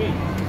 Sweet.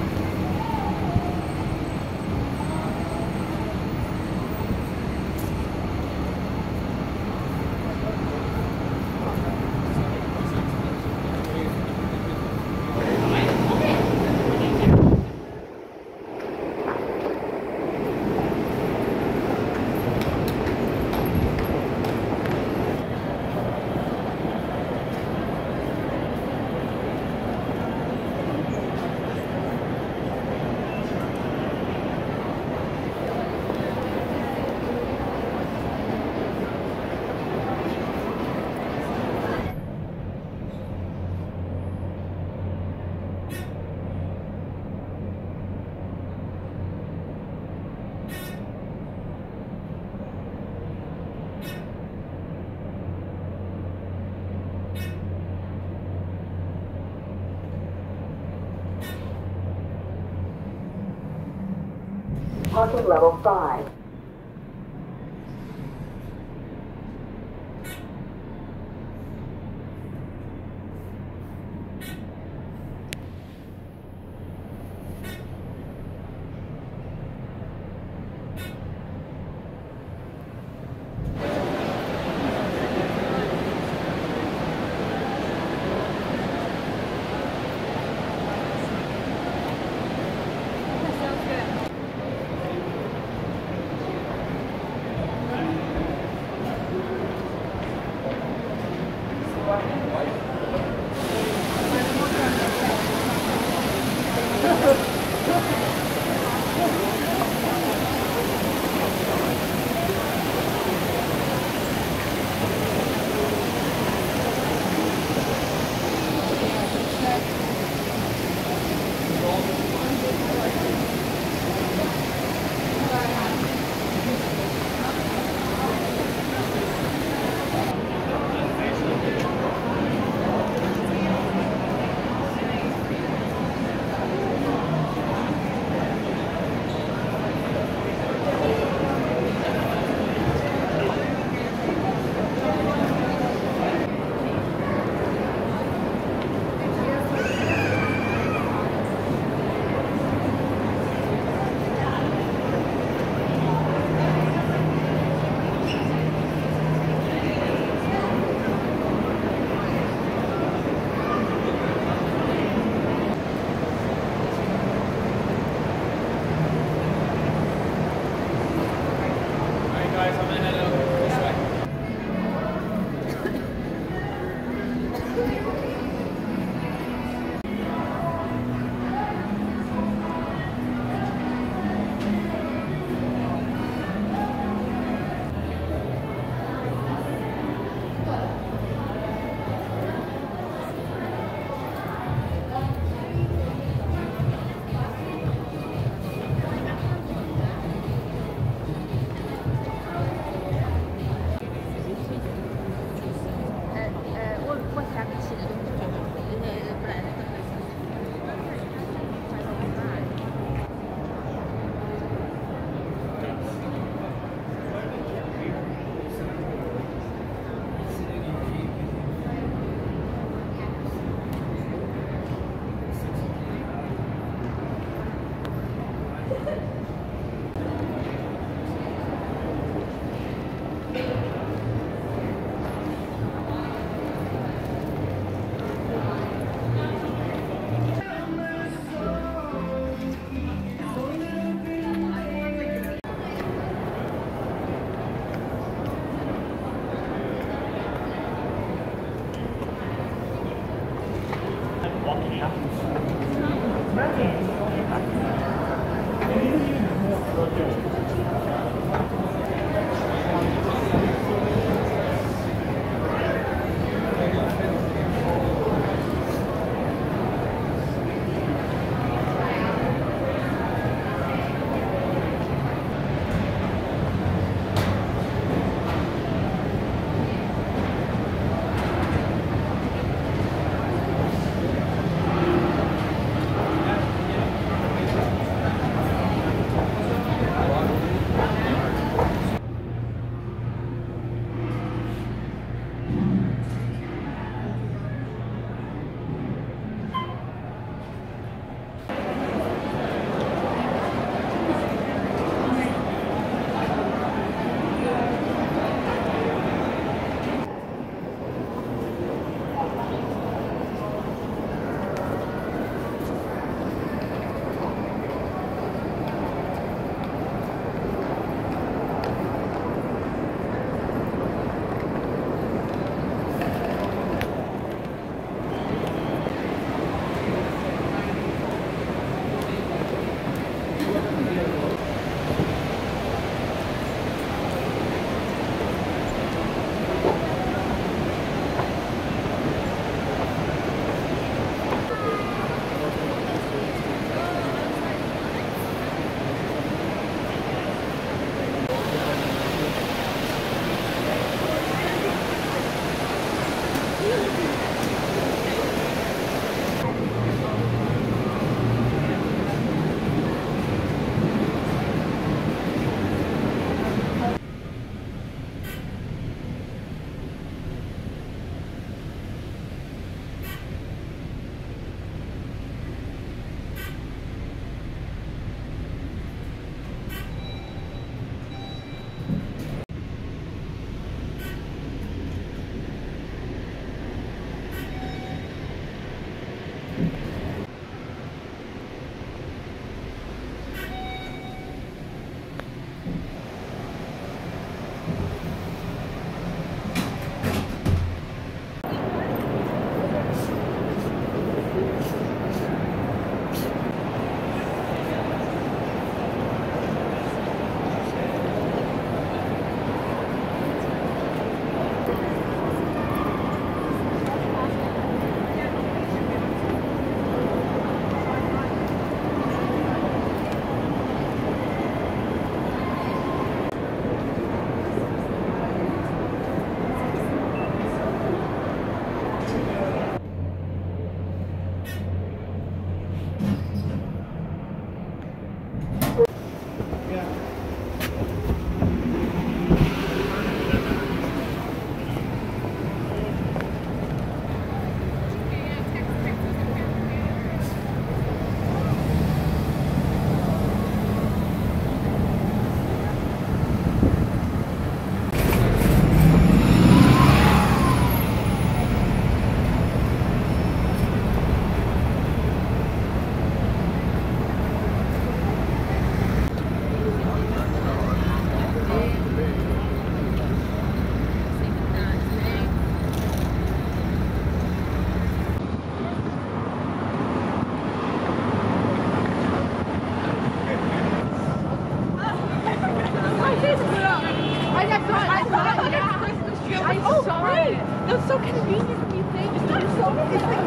Parking level 5. Alright Walking like,